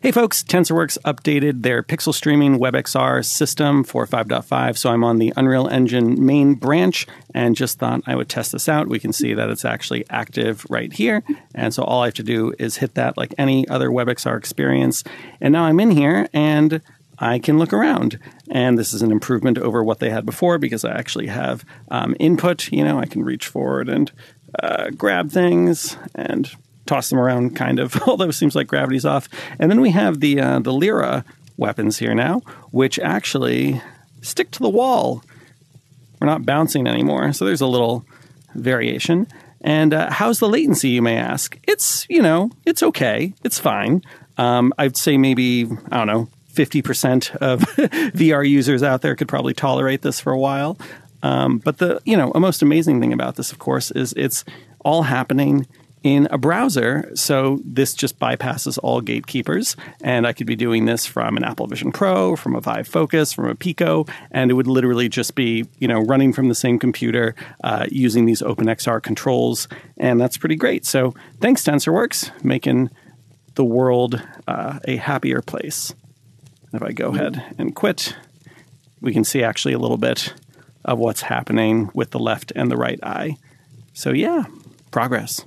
Hey folks, TensorWorks updated their pixel streaming WebXR system for 5.5. So I'm on the Unreal Engine main branch and just thought I would test this out. We can see that it's actually active right here. And so all I have to do is hit that like any other WebXR experience. And now I'm in here and I can look around. And this is an improvement over what they had before because I actually have um, input. You know, I can reach forward and uh, grab things and toss them around, kind of. Although it seems like gravity's off. And then we have the uh, the Lyra weapons here now, which actually stick to the wall. We're not bouncing anymore, so there's a little variation. And uh, how's the latency, you may ask? It's you know it's okay, it's fine. Um, I'd say maybe I don't know. 50% of VR users out there could probably tolerate this for a while. Um, but the you know a most amazing thing about this, of course, is it's all happening in a browser. So this just bypasses all gatekeepers. And I could be doing this from an Apple Vision Pro, from a Vive Focus, from a Pico, and it would literally just be, you know, running from the same computer uh, using these OpenXR controls. And that's pretty great. So thanks, TensorWorks, making the world uh, a happier place. If I go ahead and quit, we can see actually a little bit of what's happening with the left and the right eye. So, yeah, progress.